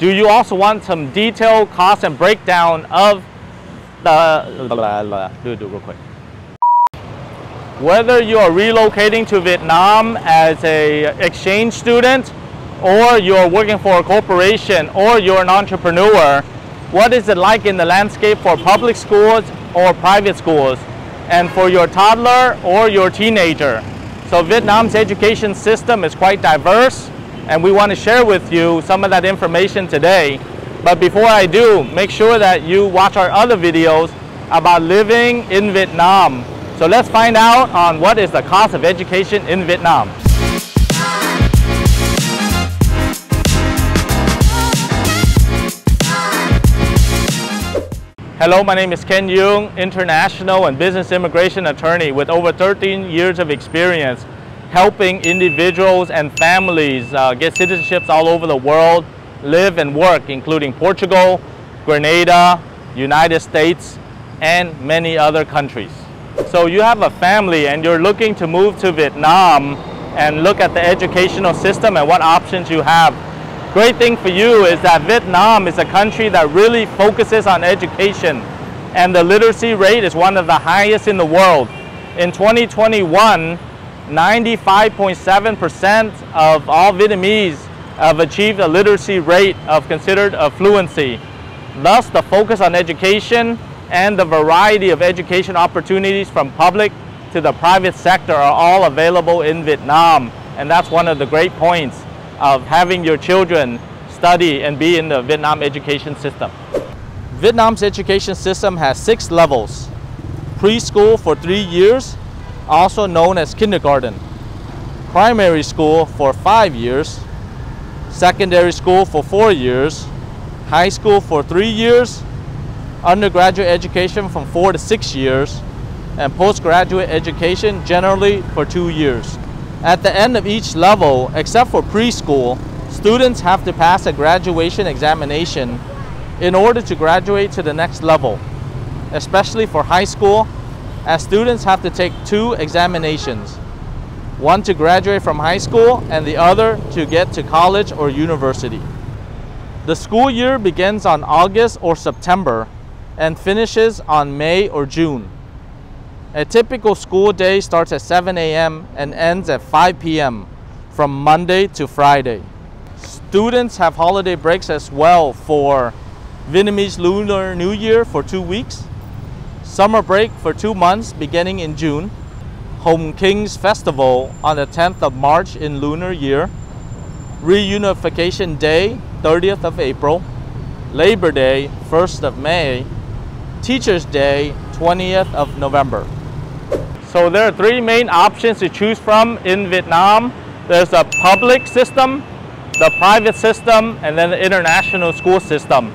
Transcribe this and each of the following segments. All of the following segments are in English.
Do you also want some detailed cost and breakdown of the, do it real quick. Whether you are relocating to Vietnam as a exchange student or you're working for a corporation or you're an entrepreneur, what is it like in the landscape for public schools or private schools? And for your toddler or your teenager? So Vietnam's education system is quite diverse and we want to share with you some of that information today. But before I do, make sure that you watch our other videos about living in Vietnam. So let's find out on what is the cost of education in Vietnam. Hello, my name is Ken Duong, international and business immigration attorney with over 13 years of experience helping individuals and families uh, get citizenships all over the world, live and work, including Portugal, Grenada, United States, and many other countries. So you have a family and you're looking to move to Vietnam and look at the educational system and what options you have Great thing for you is that Vietnam is a country that really focuses on education and the literacy rate is one of the highest in the world. In 2021, 95.7% of all Vietnamese have achieved a literacy rate of considered a fluency. Thus, the focus on education and the variety of education opportunities from public to the private sector are all available in Vietnam. And that's one of the great points of having your children study and be in the Vietnam education system. Vietnam's education system has six levels. Preschool for three years, also known as kindergarten. Primary school for five years. Secondary school for four years. High school for three years. Undergraduate education from four to six years. And postgraduate education generally for two years. At the end of each level, except for preschool, students have to pass a graduation examination in order to graduate to the next level, especially for high school, as students have to take two examinations, one to graduate from high school and the other to get to college or university. The school year begins on August or September and finishes on May or June. A typical school day starts at 7 a.m. and ends at 5 p.m. from Monday to Friday. Students have holiday breaks as well for Vietnamese Lunar New Year for two weeks, summer break for two months beginning in June, Hung Kings Festival on the 10th of March in Lunar Year, Reunification Day 30th of April, Labor Day 1st of May, Teachers Day 20th of November. So there are three main options to choose from in Vietnam. There's a public system, the private system, and then the international school system.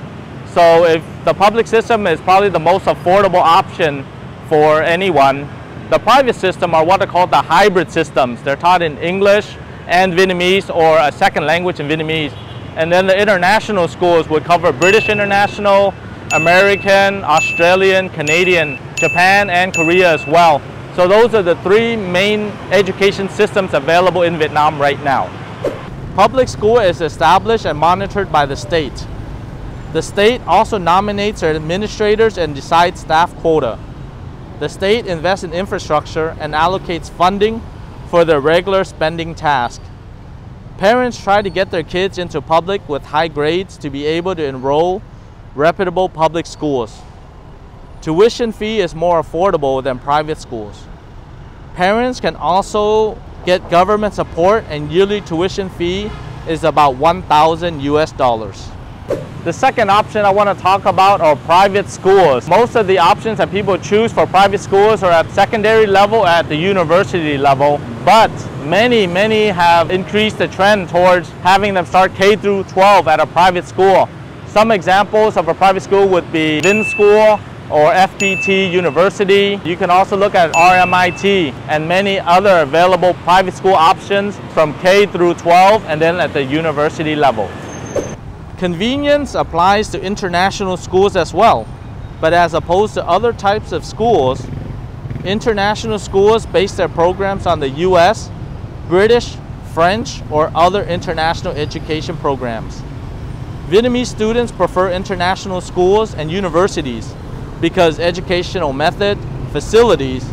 So if the public system is probably the most affordable option for anyone, the private system are what are called the hybrid systems. They're taught in English and Vietnamese or a second language in Vietnamese. And then the international schools would cover British International, American, Australian, Canadian, Japan, and Korea as well. So those are the three main education systems available in Vietnam right now. Public school is established and monitored by the state. The state also nominates administrators and decides staff quota. The state invests in infrastructure and allocates funding for their regular spending task. Parents try to get their kids into public with high grades to be able to enroll reputable public schools. Tuition fee is more affordable than private schools. Parents can also get government support and yearly tuition fee is about 1,000 US dollars. The second option I want to talk about are private schools. Most of the options that people choose for private schools are at secondary level, at the university level, but many, many have increased the trend towards having them start K through 12 at a private school. Some examples of a private school would be Vinschool, or FPT University. You can also look at RMIT and many other available private school options from K through 12 and then at the university level. Convenience applies to international schools as well, but as opposed to other types of schools, international schools base their programs on the US, British, French, or other international education programs. Vietnamese students prefer international schools and universities because educational method, facilities,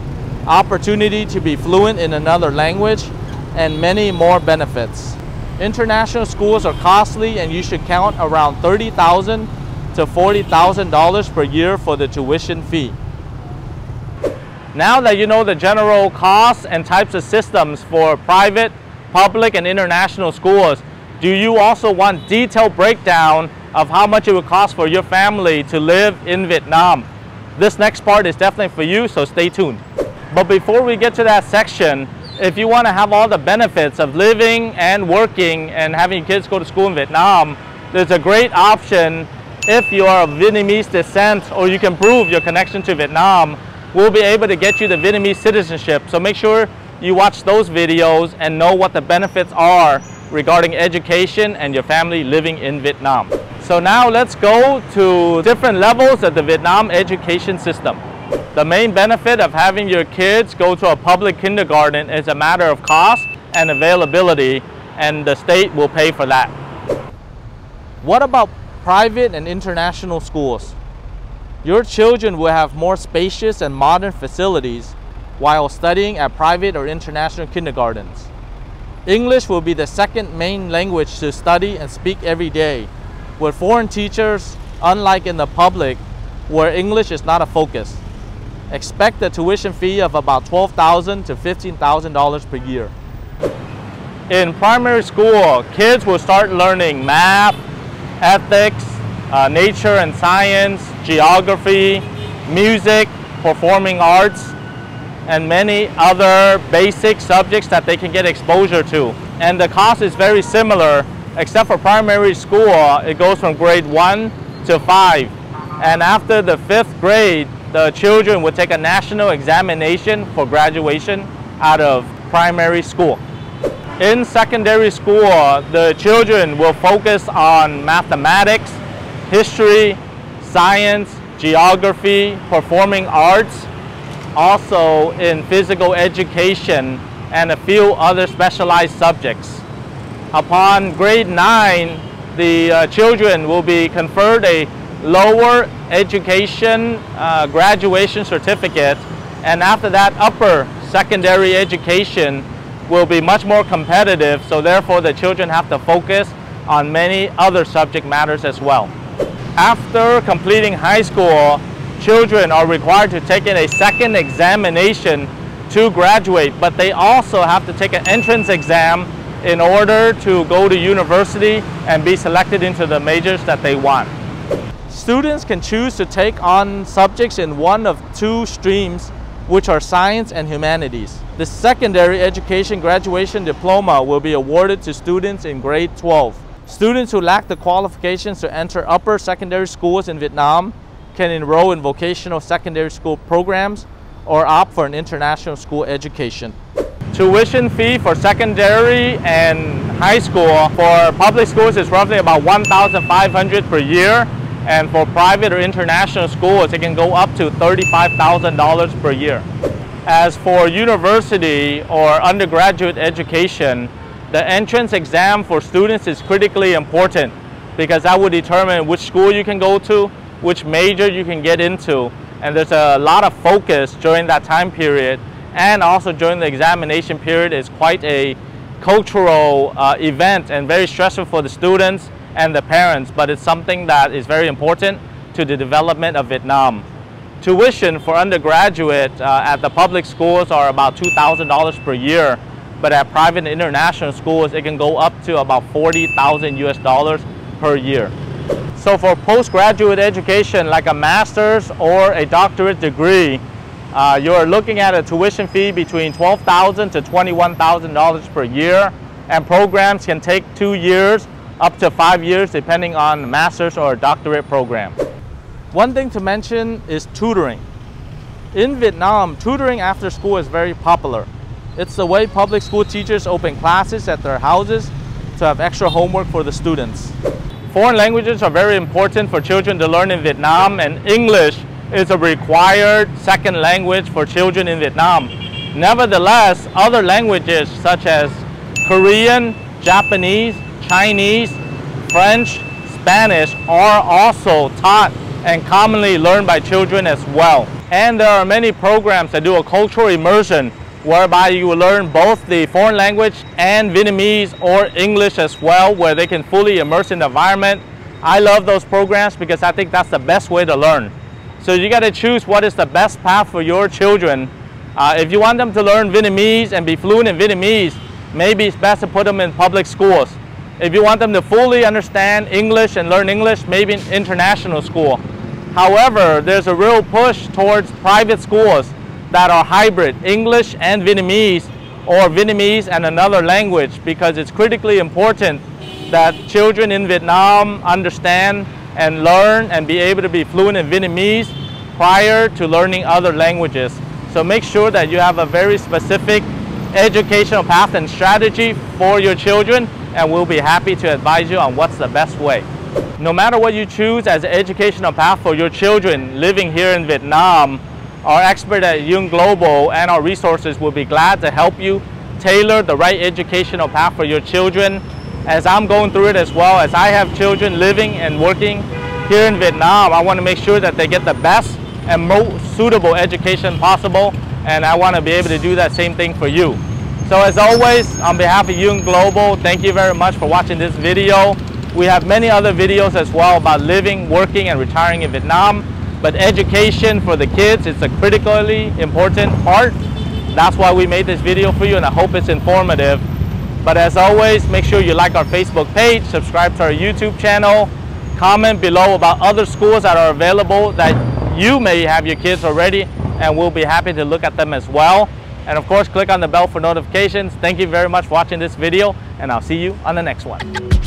opportunity to be fluent in another language, and many more benefits. International schools are costly and you should count around 30,000 to $40,000 per year for the tuition fee. Now that you know the general costs and types of systems for private, public, and international schools, do you also want detailed breakdown of how much it would cost for your family to live in Vietnam? This next part is definitely for you, so stay tuned. But before we get to that section, if you want to have all the benefits of living and working and having kids go to school in Vietnam, there's a great option if you are of Vietnamese descent or you can prove your connection to Vietnam, we'll be able to get you the Vietnamese citizenship. So make sure you watch those videos and know what the benefits are regarding education and your family living in Vietnam. So now let's go to different levels of the Vietnam education system. The main benefit of having your kids go to a public kindergarten is a matter of cost and availability and the state will pay for that. What about private and international schools? Your children will have more spacious and modern facilities while studying at private or international kindergartens. English will be the second main language to study and speak every day, with foreign teachers, unlike in the public, where English is not a focus. Expect a tuition fee of about 12,000 to $15,000 per year. In primary school, kids will start learning math, ethics, uh, nature and science, geography, music, performing arts, and many other basic subjects that they can get exposure to. And the cost is very similar, except for primary school, it goes from grade one to five. And after the fifth grade, the children will take a national examination for graduation out of primary school. In secondary school, the children will focus on mathematics, history, science, geography, performing arts, also in physical education and a few other specialized subjects. Upon grade 9, the uh, children will be conferred a lower education uh, graduation certificate and after that upper secondary education will be much more competitive so therefore the children have to focus on many other subject matters as well. After completing high school, children are required to take in a second examination to graduate, but they also have to take an entrance exam in order to go to university and be selected into the majors that they want. Students can choose to take on subjects in one of two streams, which are science and humanities. The secondary education graduation diploma will be awarded to students in grade 12. Students who lack the qualifications to enter upper secondary schools in Vietnam can enroll in vocational secondary school programs or opt for an international school education. Tuition fee for secondary and high school for public schools is roughly about 1,500 per year and for private or international schools, it can go up to $35,000 per year. As for university or undergraduate education, the entrance exam for students is critically important because that will determine which school you can go to, which major you can get into. And there's a lot of focus during that time period and also during the examination period is quite a cultural uh, event and very stressful for the students and the parents, but it's something that is very important to the development of Vietnam. Tuition for undergraduate uh, at the public schools are about $2,000 per year, but at private international schools, it can go up to about 40,000 US dollars per year. So for postgraduate education, like a master's or a doctorate degree, uh, you're looking at a tuition fee between 12,000 to $21,000 per year, and programs can take two years up to five years depending on master's or doctorate program. One thing to mention is tutoring. In Vietnam, tutoring after school is very popular. It's the way public school teachers open classes at their houses to have extra homework for the students. Foreign languages are very important for children to learn in Vietnam and English is a required second language for children in Vietnam. Nevertheless, other languages such as Korean, Japanese, Chinese, French, Spanish are also taught and commonly learned by children as well. And there are many programs that do a cultural immersion whereby you learn both the foreign language and Vietnamese or English as well, where they can fully immerse in the environment. I love those programs because I think that's the best way to learn. So you got to choose what is the best path for your children. Uh, if you want them to learn Vietnamese and be fluent in Vietnamese, maybe it's best to put them in public schools. If you want them to fully understand English and learn English, maybe in international school. However, there's a real push towards private schools that are hybrid, English and Vietnamese, or Vietnamese and another language, because it's critically important that children in Vietnam understand and learn and be able to be fluent in Vietnamese prior to learning other languages. So make sure that you have a very specific educational path and strategy for your children and we'll be happy to advise you on what's the best way. No matter what you choose as an educational path for your children living here in Vietnam, our expert at Duong Global and our resources will be glad to help you tailor the right educational path for your children. As I'm going through it as well, as I have children living and working here in Vietnam, I want to make sure that they get the best and most suitable education possible and I want to be able to do that same thing for you. So as always, on behalf of Duong Global, thank you very much for watching this video. We have many other videos as well about living, working, and retiring in Vietnam. But education for the kids is a critically important part. That's why we made this video for you and I hope it's informative. But as always, make sure you like our Facebook page, subscribe to our YouTube channel, comment below about other schools that are available that you may have your kids already and we'll be happy to look at them as well. And of course, click on the bell for notifications. Thank you very much for watching this video and I'll see you on the next one.